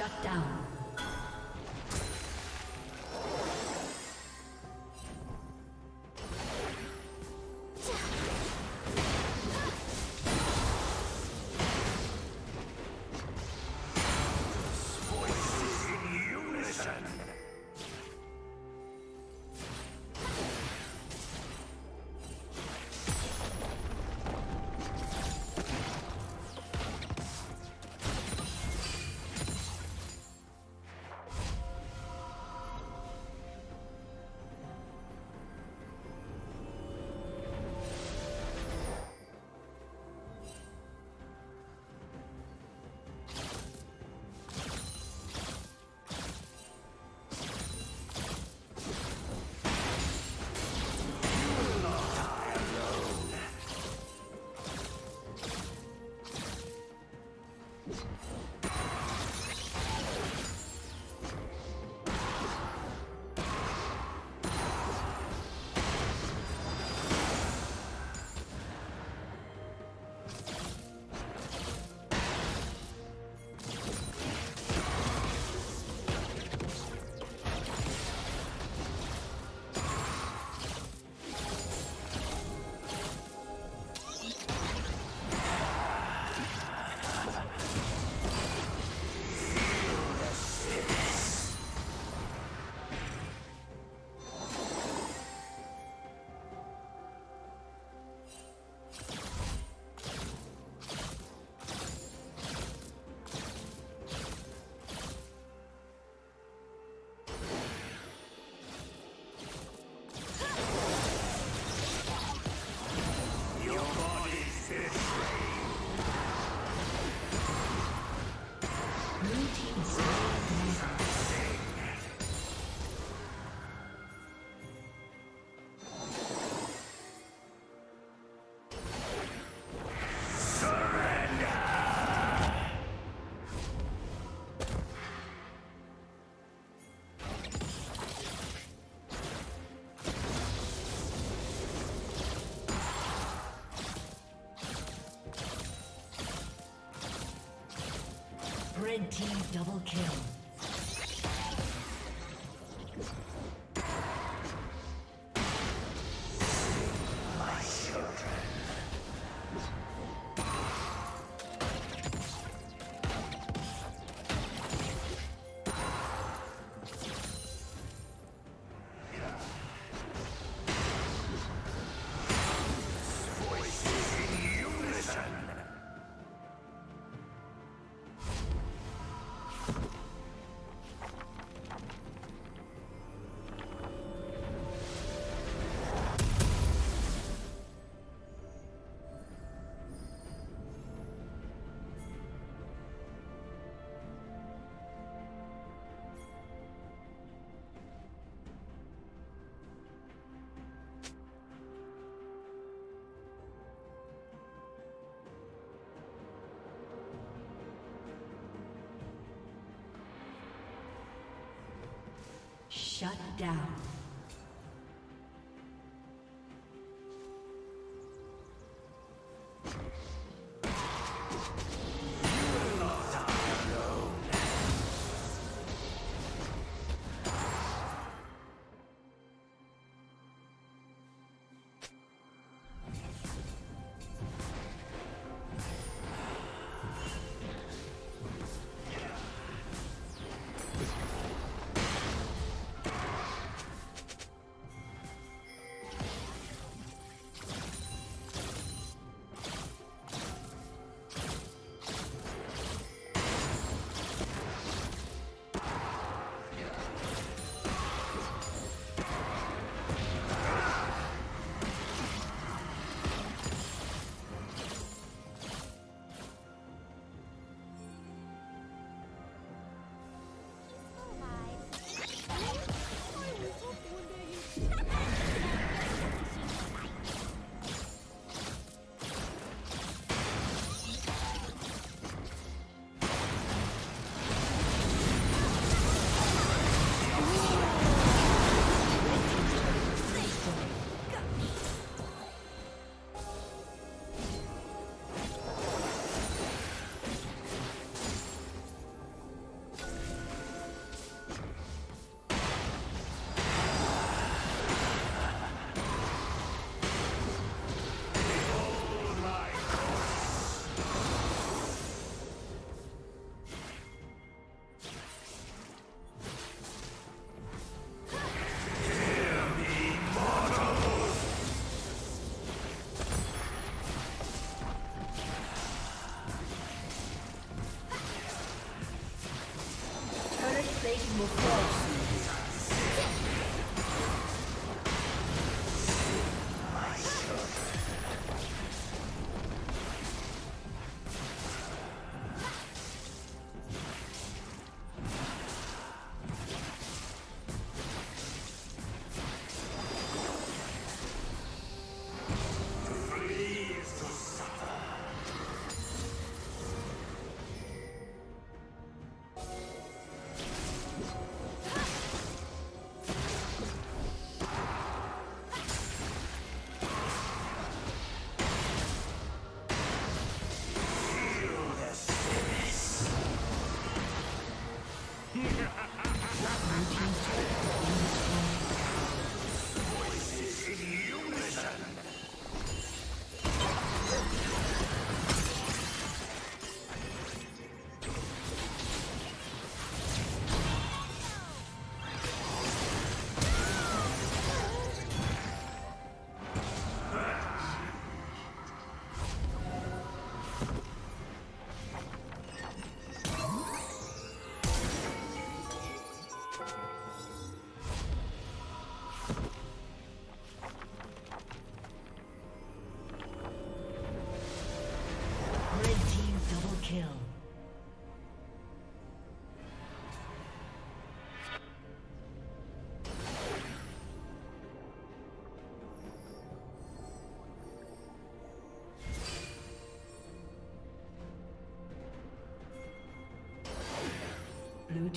Shut down. Red double kill. Shut down.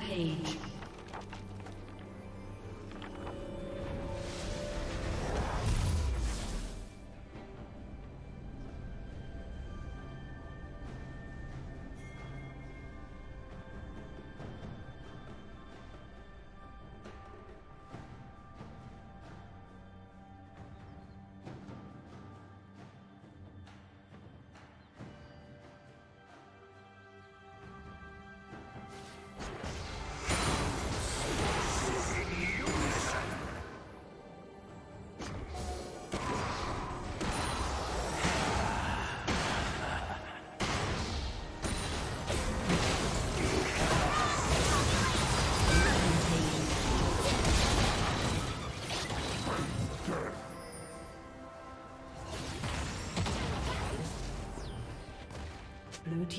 Rampage.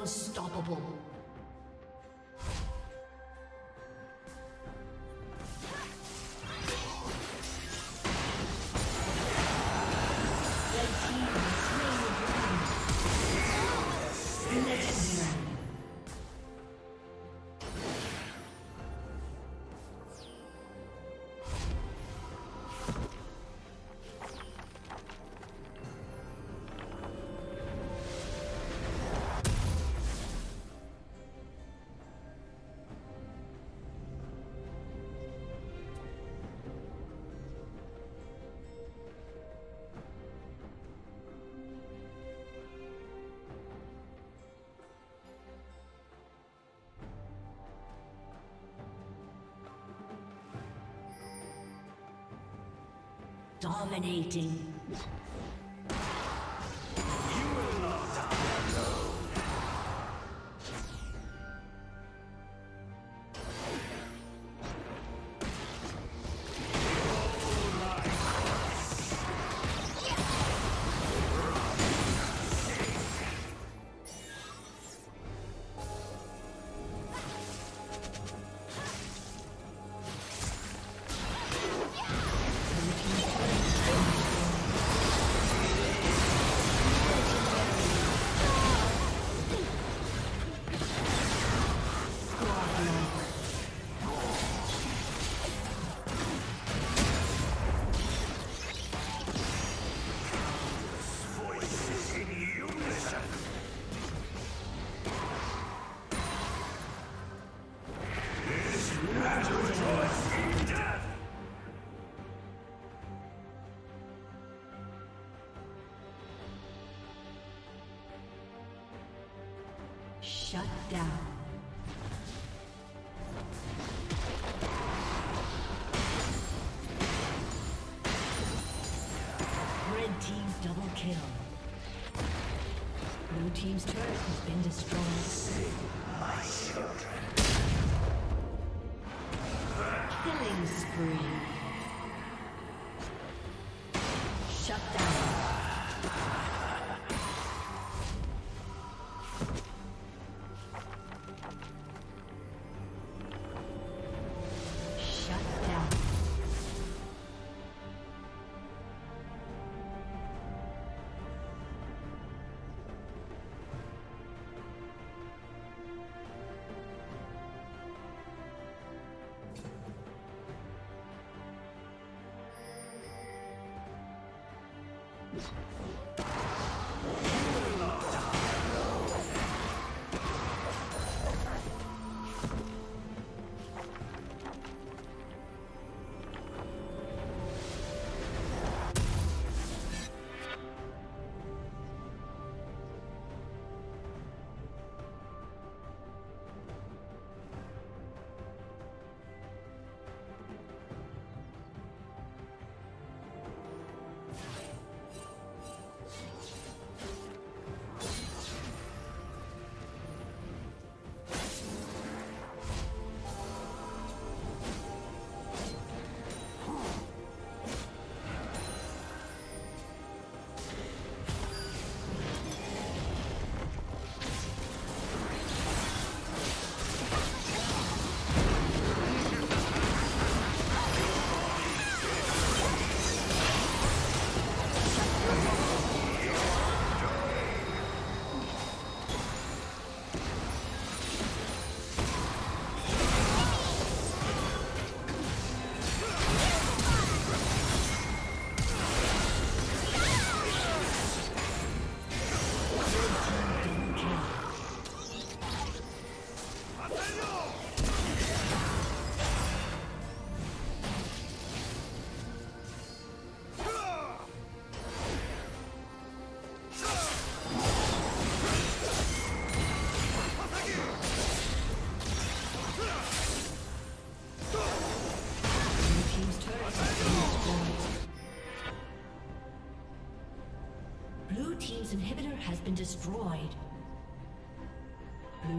Unstoppable. Dominating. Down. Red team double kill. Blue team's turret has been destroyed. my children. Killing spree. Shut down.